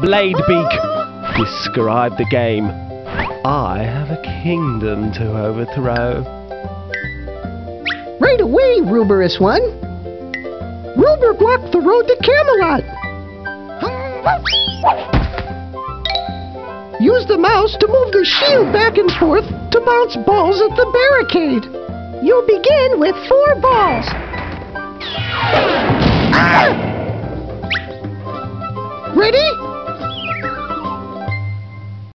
Bladebeak, describe the game. I have a kingdom to overthrow. Right away, Ruberous One! Ruber blocked the road to Camelot! Use the mouse to move the shield back and forth to bounce balls at the barricade. You'll begin with four balls. Ready?